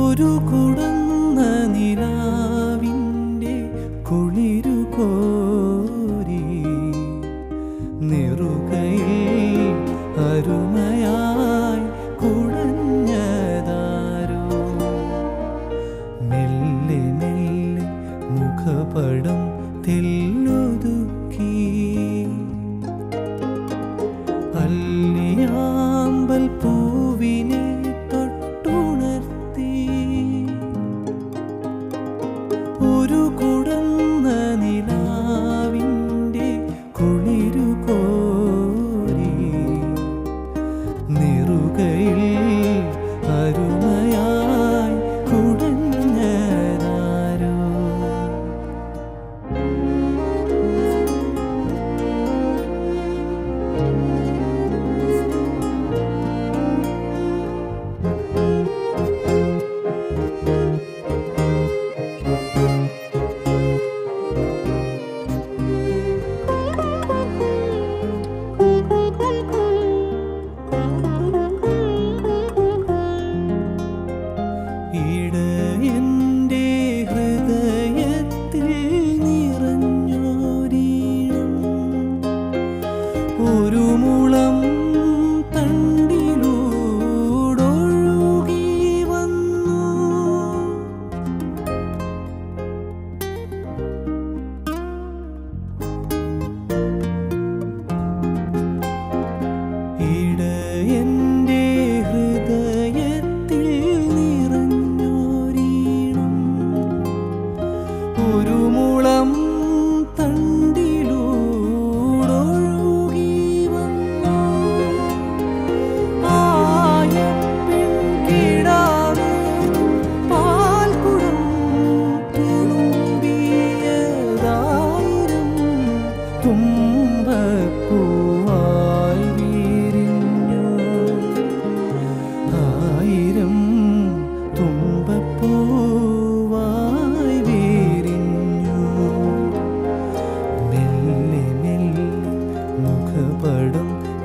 ഒരു കുടന്ന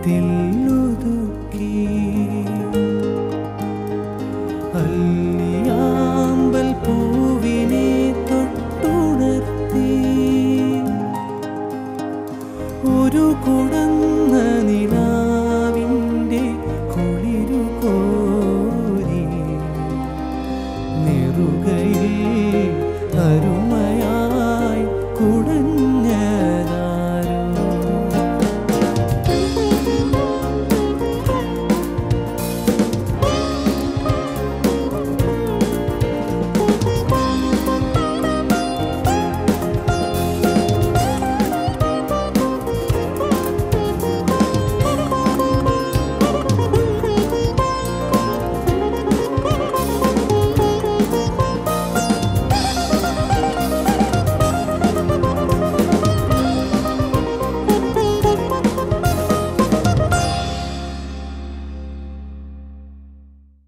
ഹൃദയത്തിൽ